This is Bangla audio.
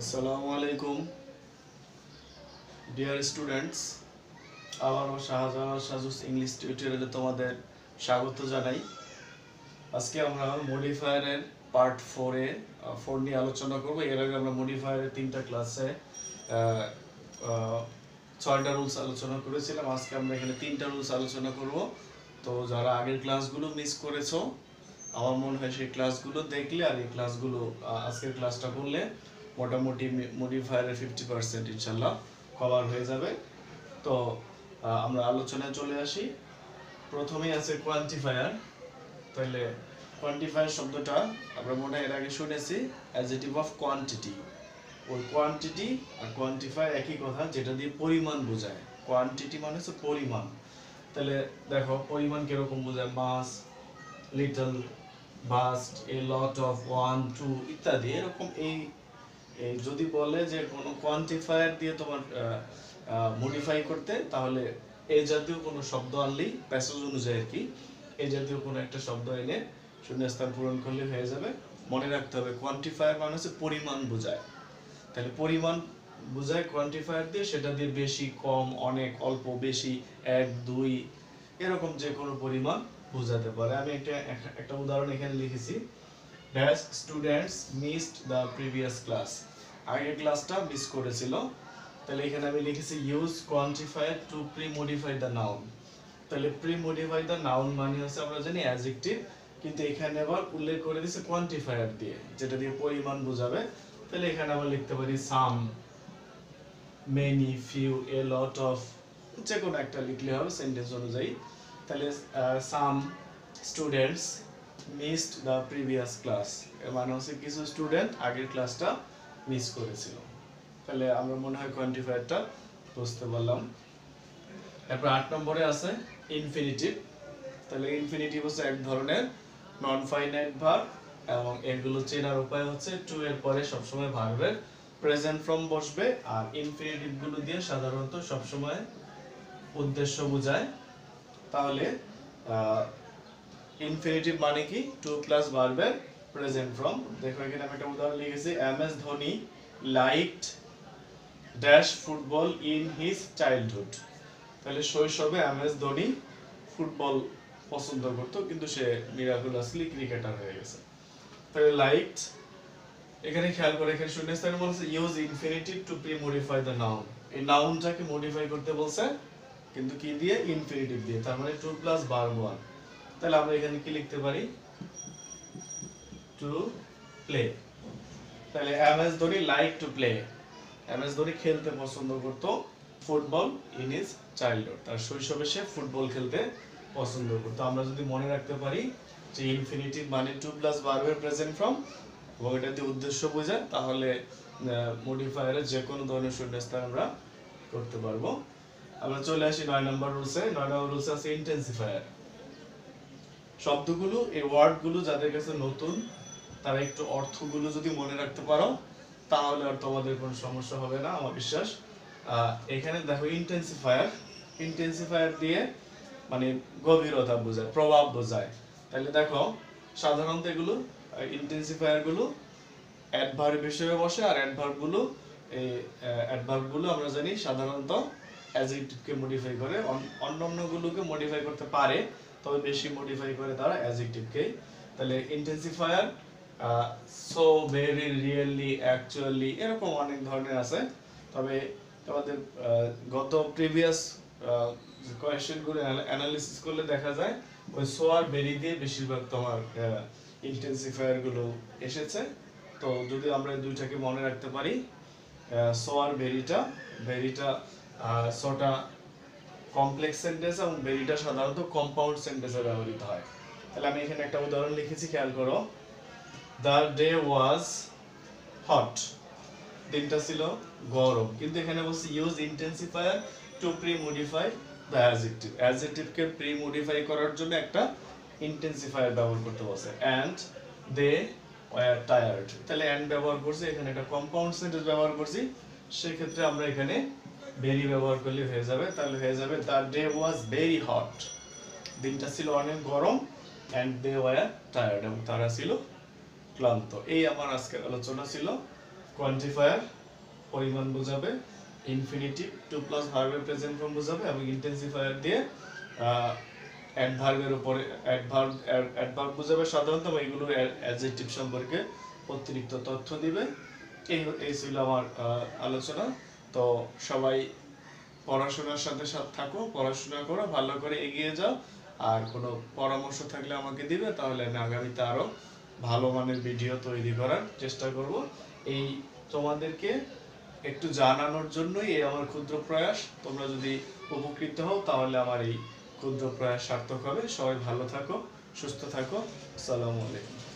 আসসালামু আলাইকুম। ডিয়ার স্টুডেন্টস আবারও শাহজাহান সাজুস ইংলিশ টিউটোরিয়ালে তোমাদের স্বাগত জানাই। আজকে আমরা মডিফায়ারের পার্ট ফোরে ফোর নিয়ে আলোচনা করব। এর আগে আমরা মডিফায়ারের তিনটা ক্লাসে ছয়টা রুলস আলোচনা করেছিলাম। আজকে আমরা এখানে তিনটা রুলস আলোচনা করব। তো যারা আগের ক্লাসগুলো মিস করেছ, আমার মনে হয় সেই ক্লাসগুলো দেখলে আর এই ক্লাসগুলো আজকের ক্লাসটা করলে মোটামুটি মডিফায়ারের ফিফটি পার্সেন্ট ইনশাল্লাহ কভার হয়ে যাবে। তো আমরা আলোচনায় চলে আসি। প্রথমেই আছে কোয়ান্টিফায়ার তাহলে কোয়ান্টিফায়ার শব্দটা আমরা মনে এর আগে শুনেছি অ্যাজেটিভ অফ কোয়ান্টিটি ওই কোয়ান্টিটি আর কোয়ান্টিফাই একই কথা, যেটা দিয়ে পরিমাণ বোঝায়। কোয়ান্টিটি মানে হচ্ছে পরিমাণ। তাহলে দেখো, পরিমাণ কীরকম বোঝায়? মাস little vast a lot of one two ইত্যাদি। এরকম এই এই যদি বলে যে কোনো কোয়ান্টিফায়ার দিয়ে তোমার মডিফাই করতে, তাহলে এই জাতীয় কোনো শব্দ আনলেই প্যাসেজ অনুযায়ী আর কি এই জাতীয় কোনো একটা শব্দ এনে শূন্যস্থান পূরণ করলে হয়ে যাবে। মনে রাখতে হবে কোয়ান্টিফায়ার মানে হচ্ছে পরিমাণ বোঝায়। তাহলে পরিমাণ বোঝায় কোয়ান্টিফায়ার দিয়ে, সেটা দিয়ে বেশি, কম, অনেক, অল্প, বেশি, এক, দুই, এরকম যে কোনো পরিমাণ বোঝাতে পারে। আমি একটা একটা উদাহরণ এখানে লিখেছি। Dash students missed the previous class আগের ক্লাসটা মিস করেছিল। তাহলে এখানে আমি লিখেছি use quantifier to pre modify the noun তাহলে প্রি মডিফাই দ্য নাউন মানে হচ্ছে আমরা জানি অ্যাডজেক্টিভ কিন্তু এখানে আবার উল্লেখ করে দিয়েছে কোয়ান্টিফায়ার দিয়ে, যেটা দিয়ে পরিমাণ বোঝাবে। তাহলে এখানে আবার লিখতে পারি some many few a lot of যে কোনো একটা লিখলে হবে সেন্টেন্স অনুযায়ী। তাহলে some students missed the previous class মানে হচ্ছে কিছু স্টুডেন্ট আগের ক্লাসটা মিস করেছিল। তাহলে আমরা মনে হয় কোয়ান্টিফায়ারটা বুঝতে পারলাম। তারপর আট নম্বরে আছে ইনফিনিটিভ তাহলে ইনফিনিটিভ হচ্ছে এক ধরনের নন ফাইনাইট ভার্ব এবং এগুলো চেনার উপায় হচ্ছে টু এর পরে সবসময় ভার্বের প্রেজেন্ট ফর্ম বসবে আর ইনফিনিটিভগুলো দিয়ে সাধারণত সবসময় উদ্দেশ্য বোঝায়। তাহলে ইনফিনিটিভ মানে কি? টু প্লাস ভার্বের প্রেজেন্ট ফর্ম দেখো, এখানে আমি একটা উদাহরণ লিখেছি M S Dhoni liked dash football in his childhood তাহলে শৈশবে এম এস ধোনি ফুটবল পছন্দ করতো, কিন্তু সে মিরাকুলাসলি ক্রিকেটার হয়ে গেছে। তাহলে লাইকড এখানে খেয়াল করে, এখানে শূন্যস্থানে বলছে use infinitive to premodify the noun এই নাউনটাকে মডিফাই করতে বলছে, কিন্তু কি দিয়ে? ইনফিনিটিভ দিয়ে, তার মানে টু প্লাস ভার্ব ওয়ান তাহলে আমরা এখানে কি লিখতে পারি? টু প্লে তাহলে M S Dhoni like to play M S Dhoni খেলতে পছন্দ করত ফুটবল ইন ইজ চাইল্ডহুড তার শৈশবে সে ফুটবল খেলতে পছন্দ করতো। আমরা যদি মনে রাখতে পারি যে ইনফিনিটিভ মানে টু প্লাস ভার্বের প্রেজেন্ট ফর্ম এবং এটা দিয়ে উদ্দেশ্য বোঝায়, তাহলে মডিফায়ারের যে কোনো ধরনের শূন্যস্থান আমরা করতে পারব। আমরা চলে আসি নয় নম্বর রুলসে নয় নম্বর রুলসে আছে ইন্টেন্সিফায়ার শব্দগুলো, এই ওয়ার্ডগুলো যাদের কাছে নতুন তারা একটু অর্থগুলো যদি মনে রাখতে পারো, তাহলে আর তোমাদের কোনো সমস্যা হবে না, আমার বিশ্বাস। এখানে দেখো ইন্টেন্সিফায়ার ইন্টেন্সিফায়ার দিয়ে মানে গভীরতা বোঝায়, প্রভাব বোঝায়। তাহলে দেখো, সাধারণত এগুলো ইন্টেন্সিফায়ারগুলো অ্যাডভার্ব হিসেবে বসে, আর অ্যাডভার্বগুলো, এই অ্যাডভার্বগুলো আমরা জানি সাধারণত অ্যাডজেক্টিভকে মডিফাই করে, অন- অন্যান্য গুলোকে মডিফাই করতে পারে, তবে বেশি মডিফাই করে তারা অ্যাডজেক্টিভকে তাহলে intensifier so very really actually এরকম অনেক ধরনের আছে। তবে তোমাদের গত প্রিভিয়াস কোয়েশ্চেনগুলো অ্যানালিসিস করলে দেখা যায়, ওই সো আর ভেরি দিয়ে বেশিরভাগ তোমার ইন্টেন্সিফায়ারগুলো এসেছে। তো যদি আমরা দুইটাকে মনে রাখতে পারি সো আর ভেরিটা ভেরিটা সোটা কমপ্লেক্স সেন্টেন্স এবং ভেরিটা সাধারণত কম্পাউন্ড সেন্টেন্সে ব্যবহৃত হয়। তাহলে আমি এখানে একটা উদাহরণ লিখেছি, খেয়াল করো। দ্য ডে ওয়াজ হট দিনটা ছিল গরম। কিন্তু এখানে বলছে use intensifier to premodify the adjective অ্যাডজেক্টিভকে pre modify করার জন্য একটা ইন্টেন্সিফায়ার ব্যবহার করতে বলছে। অ্যান্ড দে ওয়ার টায়ার্ড তাহলে অ্যান্ড ব্যবহার করছি, এখানে একটা কম্পাউন্ড সেন্টেন্স ব্যবহার করছি। সেক্ষেত্রে আমরা এখানে ভেরি ব্যবহার করলে হয়ে যাবে। তাহলে হয়ে যাবে the day was very hot দিনটা ছিল অনেক গরম অ্যান্ড দে ওয়ার টায়ার্ড এবং তারা ছিল ক্লান্ত। এই আমার আজকের আলোচনা ছিল কোয়ান্টিফায়ার পরিমাণ বোঝাবে ইনফিনিটিভ টু প্লাস ভার্বের প্রেজেন্ট ফর্ম বোঝাবে এবং ইন্টেন্সিফায়ার দিয়ে অ্যাডভার্বের উপরে অ্যাডভার্ব অ্যাডভার্ব বোঝাবে সাধারণত এগুলোর অ্যাডজেক্টিভ সম্পর্কে অতিরিক্ত তথ্য দিবে। এই এই ছিল আমার আলোচনা। তো সবাই পড়াশোনার সাথে সাথে থাকো, পড়াশোনা করো, ভালো করে এগিয়ে যাও। আর কোনো পরামর্শ থাকলে আমাকে দিবে, তাহলে আমি আগামীতে আরও ভালো মানের ভিডিও তৈরি করার চেষ্টা করব। এই তোমাদেরকে একটু জানানোর জন্যই এই আমার ক্ষুদ্র প্রয়াস। তোমরা যদি উপকৃত হও, তাহলে আমার এই ক্ষুদ্র প্রয়াস সার্থক হবে। সবাই ভালো থাকো, সুস্থ থাকো। আসসালামু আলাইকুম।